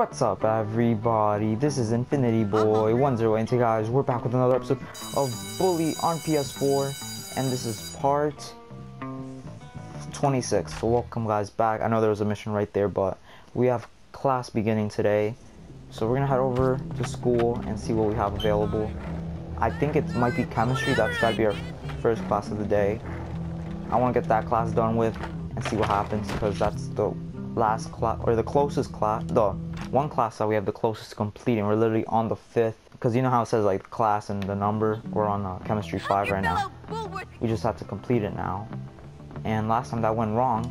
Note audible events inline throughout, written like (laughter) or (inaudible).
What's up, everybody? This is Infinity uh-huh. Boy 108 guys. We're back with another episode of Bully on PS4, and this is part 26. So, welcome, guys, back. I know there was a mission right there, but we have class beginning today, so we're gonna head over to school and see what we have available. I think it might be chemistry. That's gotta be our first class of the day. I want to get that class done with and see what happens because that's the last class or the closest class the one class that we have the closest to completing we're literally on the fifth because you know how it says like class and the number we're on uh, chemistry 5 right now we just have to complete it now and last time that went wrong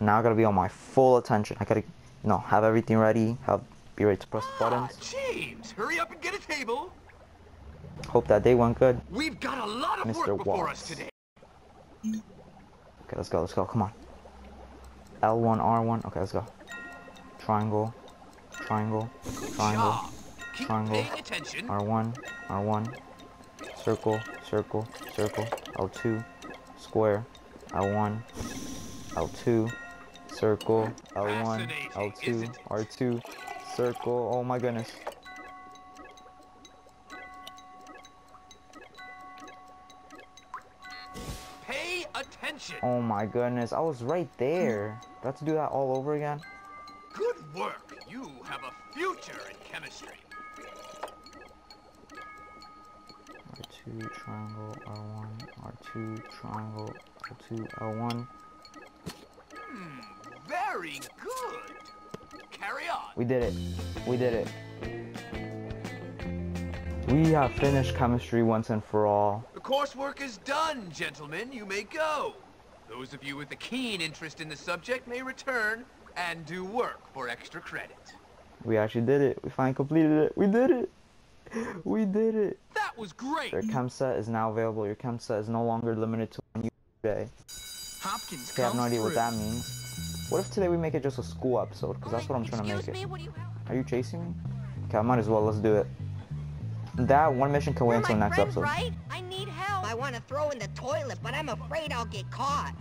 now i gotta be on my full attention i gotta you know have everything ready have be ready to press the buttons Ah, James, hurry up and get a table. hope that day went good We've got a lot of Mr. work before us today. Okay, let's go, let's go, come on. L1, R1, okay, let's go. Triangle, triangle, triangle, triangle, attention. R1, R1, circle, circle, circle, L2, square, L1, L2, circle, L1, L2. R2, circle, oh my goodness. Pay attention. Oh my goodness, I was right there. Do I have to do that all over again? Work. You have a future in chemistry. R2 triangle R1 R2 triangle R2 L1 Hmm, very good. Carry on. we did it we did it we have finished chemistry once and for all The coursework is done, gentlemen. You may go. Those of you with a keen interest in the subject may return and do work for extra credit. we actually did it. We finally completed it. We did it. We did it. That was great. your chem set is now available. Your chem set is no longer limited to one day. Hopkins I have no comes idea what that means. What if today we make it just a school episode? Because that's what I'm trying to make Excuse it what you are you chasing me? Okay I might as well. Let's do it. That one mission can wait You're until my next friend, episode. right? I need help. I want to throw in the toilet, but I'm afraid I'll get caught.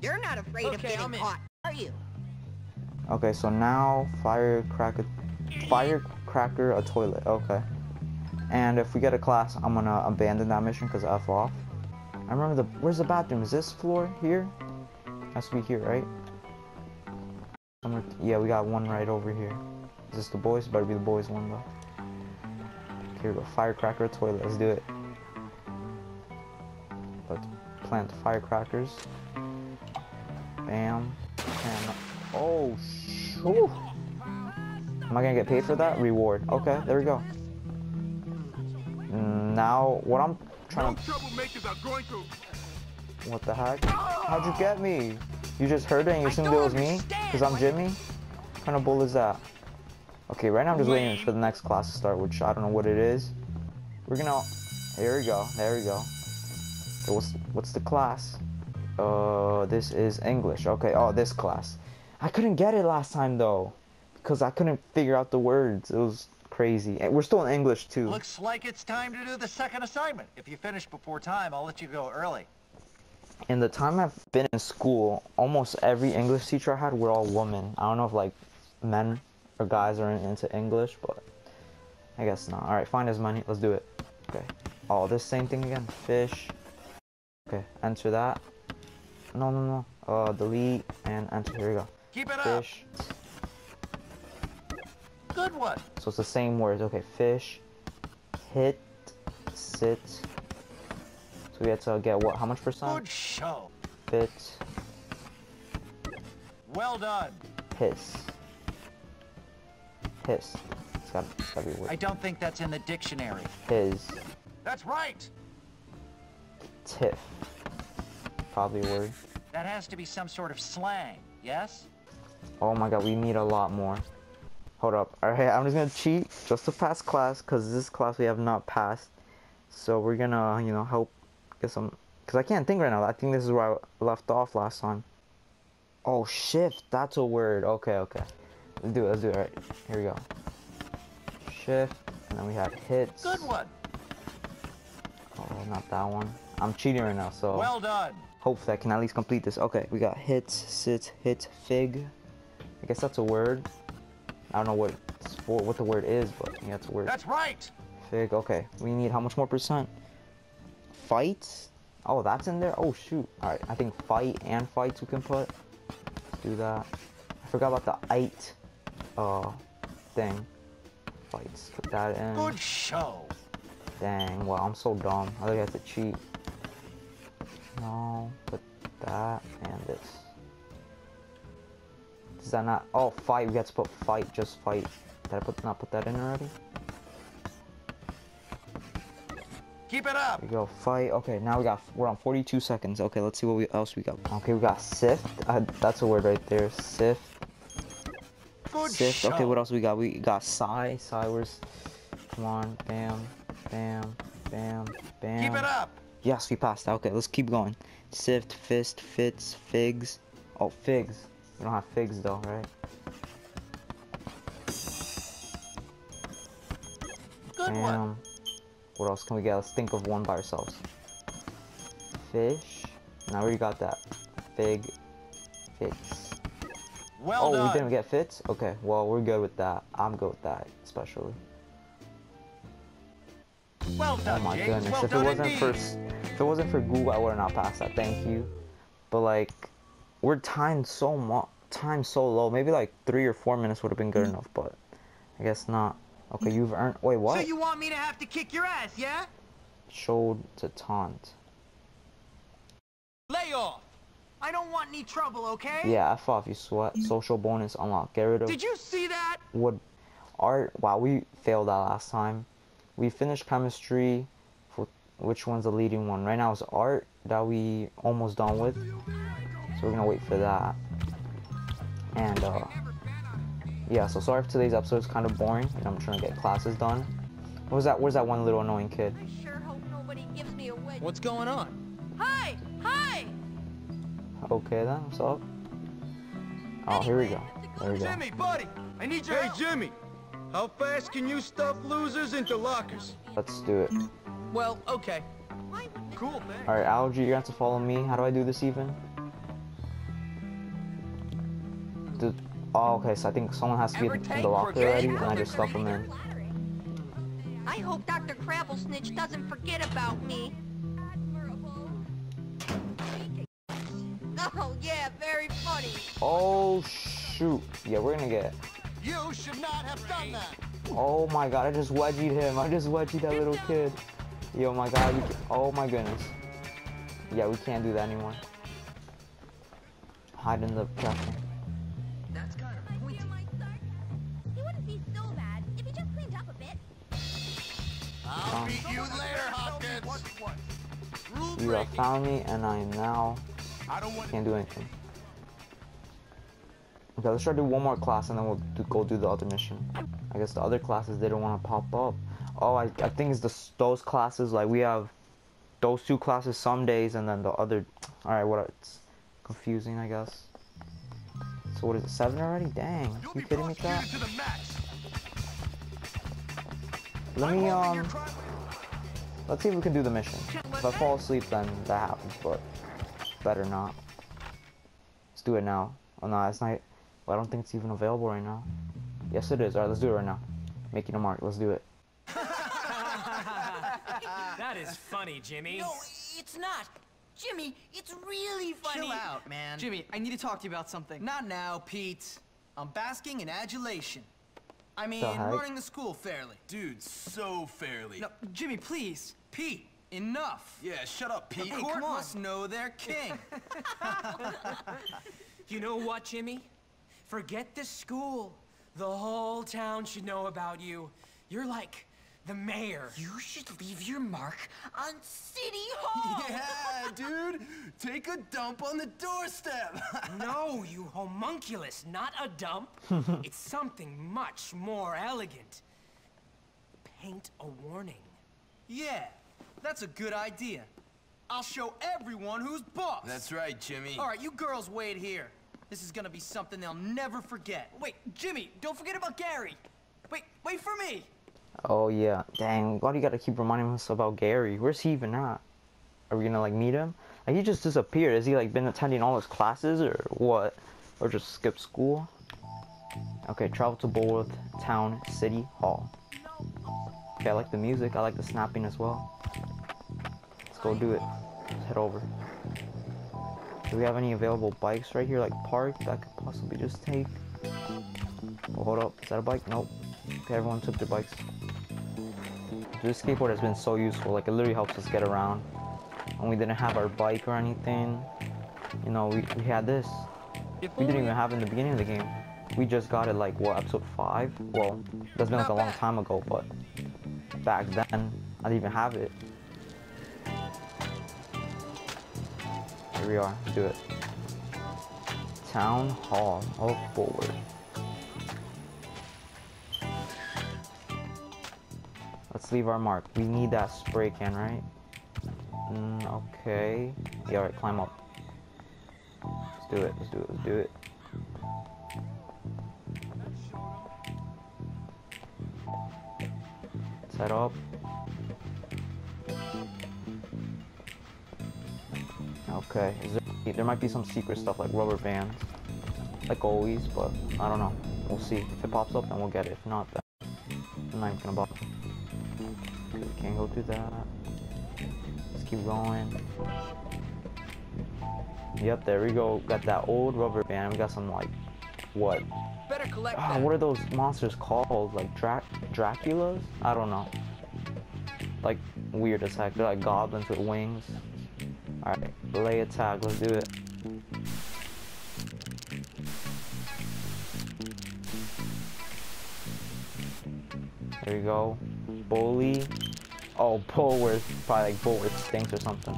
You're not afraid of Okay, getting caught, are you? Okay, so now firecracker, firecracker a toilet. Okay. And if we get a class, I'm gonna abandon that mission because F off. I remember the where's the bathroom? Is this floor here? Has to be here, right? Yeah, we got one right over here. Is this the boys? Better be the boys one though. Here we go. Firecracker a toilet. Let's do it. Let's plant firecrackers. Bam. And oh, sh- whew. Am I gonna get paid for that? Reward. Okay, there we go. Now, what I'm trying to. troublemakers are going to. What the heck? How'd you get me? You just heard it and you assumed it was me? Because I'm Jimmy? What kind of bull is that? Okay, right now I'm just waiting for the next class to start, which I don't know what it is. We're gonna. Here we go. There we go. Okay, what's what's the class? Uh, this is English. Okay. Oh, this class. I couldn't get it last time though, because I couldn't figure out the words. It was crazy. And we're still in English too. Looks like it's time to do the second assignment. If you finish before time, I'll let you go early. In the time I've been in school, almost every English teacher I had were all women. I don't know if like men or guys are in, into English, but I guess not. All right, find as money. Let's do it. Okay. Oh, this same thing again. Fish. Okay, enter that. No, no, no. Uh, delete and enter. Here we go. Keep it up. Fish. Good one. So it's the same words. Okay, fish. Hit. Sit. So we had to get what? How much percent? Good show. Fit. Well done. Hiss. Hiss. It's gotta, it's gotta be a word. I don't think that's in the dictionary. His. That's right. Tiff. Probably a word. That has to be some sort of slang, yes? Oh my god, we need a lot more. Hold up. Alright, I'm just gonna cheat just to pass class, because this class we have not passed. So we're gonna, you know, help get some. Because I can't think right now. I think this is where I left off last time. Oh, shift. That's a word. Okay, okay. Let's do it. Let's do it. All right. Here we go. Shift. And then we have hits. Good one. Oh, not that one. I'm cheating right now, so Well done. hopefully I can at least complete this. Okay, we got hit, sit, hit, fig. I guess that's a word. I don't know what for, what the word is, but yeah, it's a word. That's right. Fig. Okay, we need how much more percent? Fights. Oh, that's in there. Oh shoot. All right, I think fight and fights we can put. Let's do that. I forgot about the eight, uh, thing. Fights. Put that in. Good show. Dang. Wow, I'm so dumb. I think I have to cheat. No. Put that and this. Does that not? Oh, fight. We got to put fight. Just fight. Did I put not put that in already? Keep it up. we go fight okay now we got we're on 42 seconds okay let's see what we, else we got okay we got sift uh, that's a word right there sift Good sift show. okay what else we got we got sigh sigh where's come on bam bam bam bam Keep it up. yes we passed okay let's keep going sift fist fits figs oh figs we don't have figs though right Good bam one. what else can we get let's think of one by ourselves fish now we got that fig fits Well oh, done. we didn't get fits? Okay, well, we're good with that. I'm good with that, especially. Well done, Oh done, my James. goodness, Well if it wasn't indeed. for if it wasn't for Google, I would have not passed that. Thank you. But like, we're timed so much, time so low. Maybe like three or four minutes would have been good Mm. enough, but I guess not. Okay, you've earned. Wait, what? So you want me to have to kick your ass, yeah? Showed to taunt. Lay off. I don't want any trouble, okay? Yeah, F off, you sweat. Social bonus unlocked. Get rid of Did you see that? wood art wow we failed that last time we finished chemistry for which one's the leading one right now is art that we almost done with so we're gonna wait for that and uh yeah so sorry if today's episode is kind of boring and i'm trying to get classes done what was that where's that one little annoying kid I sure hope nobody gives me a. What's going on? Hi! Hi! okay then what's up oh here we go there we go Jimmy, buddy, I need your Hey, help. Jimmy! How fast can you stuff losers into lockers? let's do it Well, okay. Cool, thanks. all right Algie you're gonna have to follow me how do i do this even oh, okay, so I think someone has to be in the locker brigade? already, and I just stuff them in. I hope Dr. Crabblesnitch doesn't forget about me. Oh, yeah, very funny. Oh, shoot. Yeah, we're gonna get... You should not have done that. Oh my god, I just wedgied him. I just wedgied that little kid. Yo, my god. We can... Oh my goodness. Yeah, we can't do that anymore. Hide in the caption. I'll beat you later, Hopkins. You have found me, and I now I don't want can't do anything. Okay, let's try to do one more class, and then we'll do, go do the other mission. I guess the other classes, they don't want to pop up. Oh, I, I think it's the, those classes, like we have those two classes some days, and then the other... Alright, what... It's confusing, I guess. So what is it, 7 already? Dang, You'll you kidding me, prosecuted Cat? to the max. Let me, um... trial- Let's see if we can do the mission. If I fall asleep, then that happens, but better not. Let's do it now. Oh no, it's not. Well, I don't think it's even available right now. Yes, it is. All right, let's do it right now. Making a mark. Let's do it. (laughs) That is funny, Jimmy. No, it's not. Jimmy, it's really funny. Chill out, man. Jimmy, I need to talk to you about something. Not now, Pete. I'm basking in adulation. I mean, The running the school fairly. Dude, so fairly. No, Jimmy, please. Pete, enough. Yeah, shut up, Pete. The court come must know their king. (laughs) (laughs) You know what, Jimmy? Forget the school. The whole town should know about you. You're like the mayor. You should leave your mark on City Hall. (laughs) Yeah, dude. Take a dump on the doorstep. (laughs) No, you homunculus, not a dump. (laughs) it's something much more elegant. Paint a warning. yeah, that's a good idea. I'll show everyone who's boss. That's right, Jimmy. All right, you girls wait here. This is gonna be something they'll never forget. Wait, Jimmy, don't forget about Gary. Wait, wait for me. Oh yeah. Dang. Why do you gotta keep reminding us about Gary? Where's he even at? Are we gonna like meet him? Like he just disappeared. Has he like been attending all his classes or what? Or just skipped school? Okay, travel to Bullworth Town City Hall. Okay, I like the music. I like the snapping as well. Let's go do it. Let's head over. Do we have any available bikes right here, like parked, that I could possibly just take? Oh, hold up. Is that a bike? Nope. Okay, everyone took their bikes. This skateboard has been so useful. Like, it literally helps us get around. And we didn't have our bike or anything. You know, we, we had this. We didn't even have it in the beginning of the game. We just got it like, what, episode 5? Well, that's been like a long time ago, but back then, I didn't even have it. Here we are, do it. Town Hall of Forward. Leave our mark. We need that spray can, right? Mm, okay. Yeah, alright, climb up. Let's do it, let's do it, let's do it. Set up. Okay, there, there might be some secret stuff like rubber bands. Like always, but I don't know. We'll see. If it pops up, then we'll get it. If not, then I'm not even gonna bother. Can't go through that. Let's keep going. Yep, there we go. Got that old rubber band. We got some like, what? Better collect Ah, what are those monsters called? Like Dra Draculas? I don't know. Like weird as heck. They're like goblins with wings. Alright, lay attack. Let's do it. There we go. Bully. Oh, Bullworth. Probably like Bullworth stinks or something.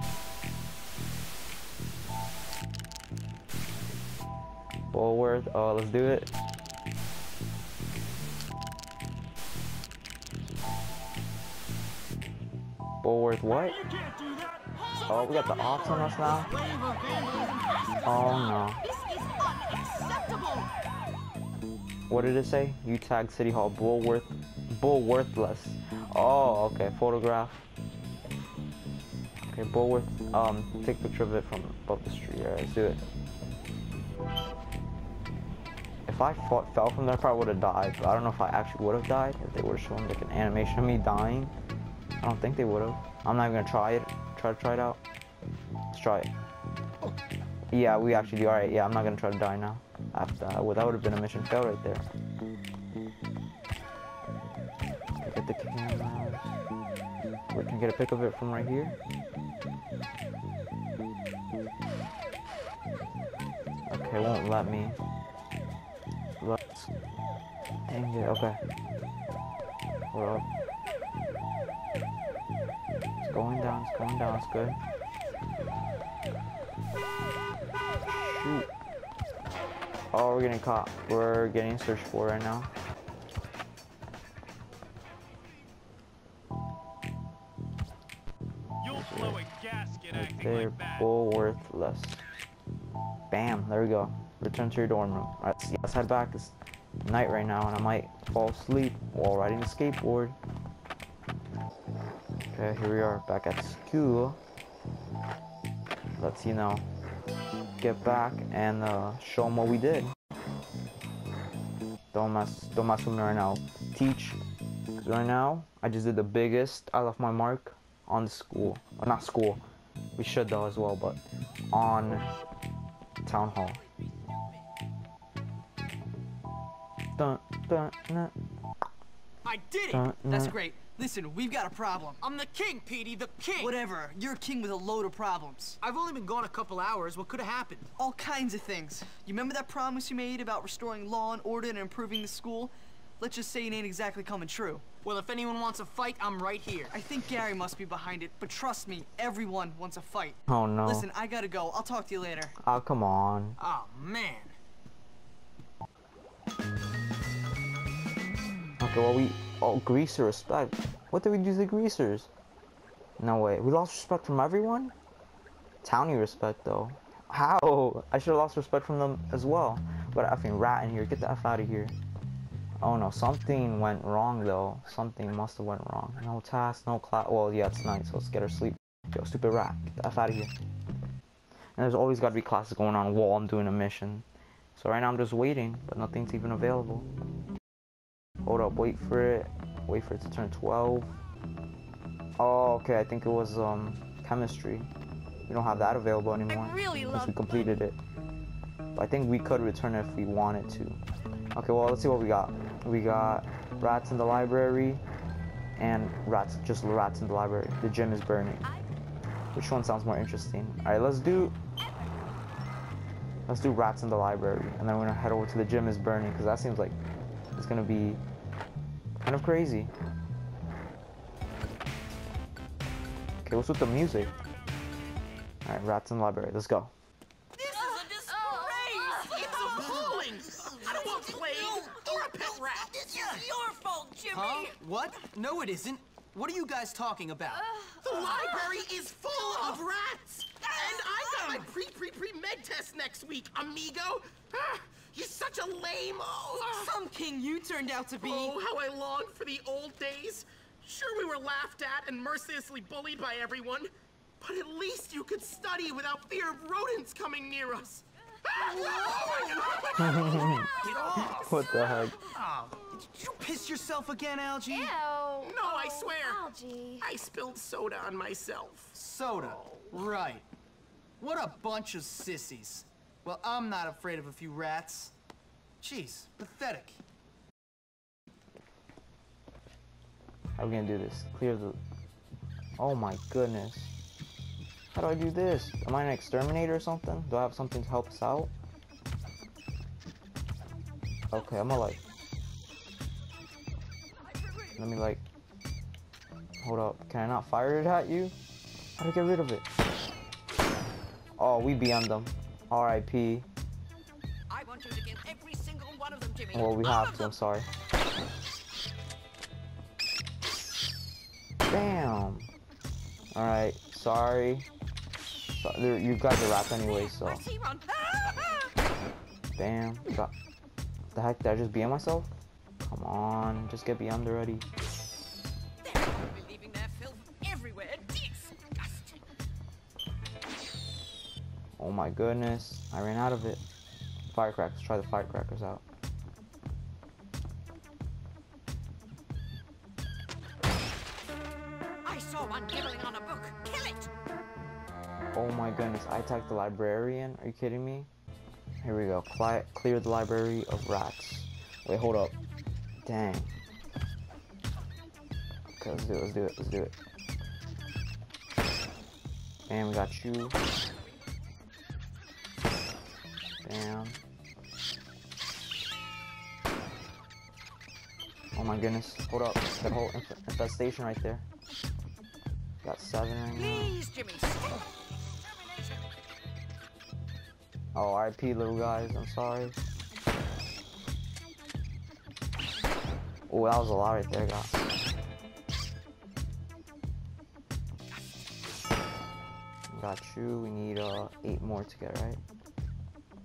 Bullworth. Oh, let's do it. Bullworth what? Oh, we got the ops on us now? Oh no. What did it say? You tag City Hall Bullworth Bullworthless. Oh, okay, photograph. Okay, Bullworth um take picture of it from above the street. Alright, let's do it. If I fought, fell from there, I probably would have died. But I don't know if I actually would have died if they would have shown like an animation of me dying. I don't think they would have. I'm not even gonna try it. Try to try it out. Let's try it. Yeah, we actually do. Alright, yeah, I'm not gonna try to die now. After that, well, that would have been a mission fail right there. The cameras. We can get a pic of it from right here. Okay, won't let me. Let's. Dang it. Okay. Hold up. It's going down, it's going down, it's good. Shoot. Oh, we're getting caught. We're getting searched for right now. Gasket Right acting there, like that. bull worthless. Bam, there we go. Return to your dorm room. Alright, let's, let's head back. It's night right now and I might fall asleep while riding the skateboard. Okay, here we are back at school. Let's, you know, get back and uh, show them what we did. Don't mess, don't mess with me right now. Teach. 'Cause right now, I just did the biggest. I left my mark on the school. Or not school. We should though as well, but on town hall. Dun, dun, dun. I did it! Dun, That's great. Listen, we've got a problem. I'm the king, Petey, the king! Whatever. You're a king with a load of problems. I've only been gone a couple hours. What could have happened? All kinds of things. You remember that promise you made about restoring law and order and improving the school? Let's just say it ain't exactly coming true. Well, if anyone wants a fight, I'm right here. I think Gary must be behind it, but trust me, everyone wants a fight. Oh no. Listen, I gotta go. I'll talk to you later. Oh, come on. Oh, man. Okay, well, we. Oh, greaser respect. What did we do to the greasers? No way. We lost respect from everyone? Townie respect, though. How? I should have lost respect from them as well. But effing rat in here. Get the F out of here. Oh no, something went wrong though. Something must have went wrong. No task, no class. Well, yeah, it's night, so let's get her sleep. Yo, stupid rat. Get the F out of here. And there's always got to be classes going on while I'm doing a mission. So right now I'm just waiting, but nothing's even available. Hold up, wait for it. Wait for it to turn 12. Oh, okay, I think it was um chemistry. We don't have that available anymore. I really Because we completed it. But I think we could return it if we wanted to. Okay, well, let's see what we got. We got rats in the library and rats, just rats in the library. The gym is burning. Which one sounds more interesting? Alright, let's do let's do rats in the library and then we're gonna head over to the gym is burning because that seems like it's gonna be kind of crazy. Okay, what's with the music? Alright, rats in the library, let's go. Fault, Jimmy! Huh? What? No, it isn't. What are you guys talking about? Uh, the uh, library is full of uh, rats! And I got my pre-pre-pre-med test next week, amigo! Ah, You're such a lame... Oh, Some king you turned out to be. oh, how I long for the old days. Sure, we were laughed at and mercilessly bullied by everyone, but at least you could study without fear of rodents coming near us. (laughs) Ah, oh my (laughs) God. (laughs) Get off! What the heck? Oh, did you piss yourself again, Algie? Ew. No, I oh, swear. Algie. I spilled soda on myself. Soda. Right. What a bunch of sissies. Well, I'm not afraid of a few rats. Jeez, pathetic. How are we gonna do this? Clear the. Oh my goodness. How do I do this? Am I an exterminator or something? Do I have something to help us out? Okay, I'm gonna like. Let me like. Hold up. Can I not fire it at you? How to get rid of it? Oh, we beyond them. R.I.P. I want you to get every single one of them, Jimmy. Well, we have to. I'm sorry. Damn. All right. Sorry. So, you guys are rats anyway, so. (laughs) Damn. Got, the heck? Did I just BM myself? Come on. Just get beyond already. They're leaving their filth everywhere. Disgusting. Oh my goodness. I ran out of it. Firecrackers. Try the firecrackers out. I saw one nibbling on a book. Kill it. Oh my goodness. I attacked the librarian. Are you kidding me? Here we go. Cli clear the library of rats. Wait, hold up. Dang. Okay, let's do it. Let's do it. Let's do it. Bam, we got you. Bam. Oh my goodness. Hold up. That whole inf infestation right there. Got seven right now. Please, Jimmy. Oh, RIP, little guys. I'm sorry. Oh, that was a lot right there, guys. Got you. We need uh eight more to get right.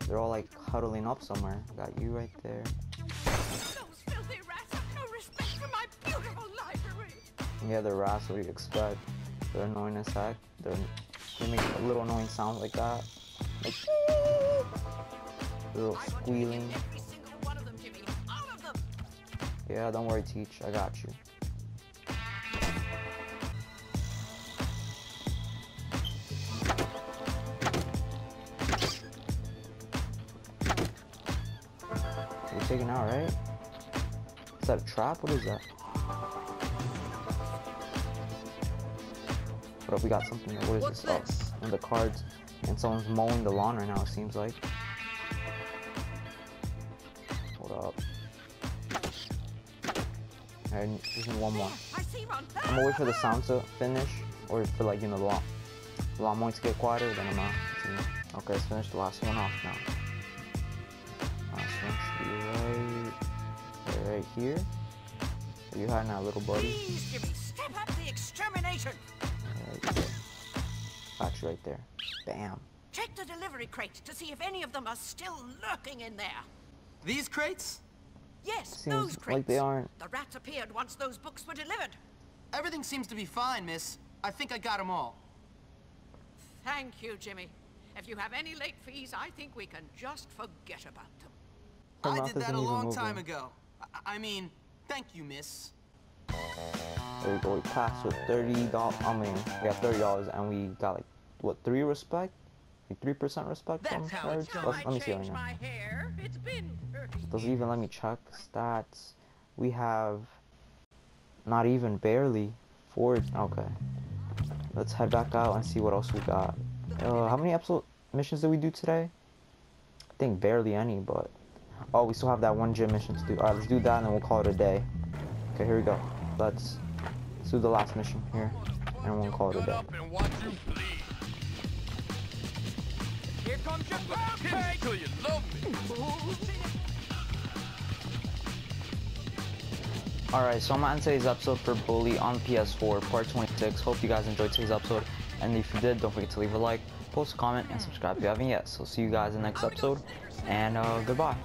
They're all like huddling up somewhere. Got you right there. Yeah, they're rats. What do you expect? They're annoying as heck. They're they make a little annoying sounds like that. Like little squealing. Yeah, don't worry, Teach. I got you. We're taking out, right? Is that a trap? What is that? What if we got something? What is What's this? this? Oh, of the cards. And someone's mowing the lawn right now, it seems like. Alright, just need one more. I see one. I'm gonna wait for the sound to finish, or for like, you know, the lawn, the lawn mowing to get quieter, then I'm out. Okay, let's finish the last one off now. Last one should be right, right, right here. Where you hiding out, little buddy? Please, Jimmy. Step up the extermination. Right there. Got you right there. Bam. Check the delivery crate to see if any of them are still lurking in there. These crates? Yes, Seems those crates. like they aren't. The rats appeared once those books were delivered. Everything seems to be fine, miss. I think I got them all. Thank you, Jimmy. If you have any late fees, I think we can just forget about them. Her I did that isn't a even long moving. time ago. I, I mean, thank you, miss. There we go. We passed with thirty dollars. I mean, we got thirty dollars, and we got like what three respect, like three percent respect from That's how it's done. Let, I let me see right changed now. my hair. It's been 30 doesn't even let me check stats? We have not even barely four. Okay, let's head back out and see what else we got. Uh, how many episode missions did we do today? I think barely any, but oh, we still have that one gym mission to do. All right, let's do that and then we'll call it a day. Okay, here we go. Let's, let's do the last mission here, and we'll call it a Shut day. up and watch you bleed. Here comes your Alright, so I'm on today's episode for Bully on PS4, part 26. Hope you guys enjoyed today's episode. And if you did, don't forget to leave a like, post a comment, and subscribe if you haven't yet. So see you guys in the next episode, and uh, goodbye.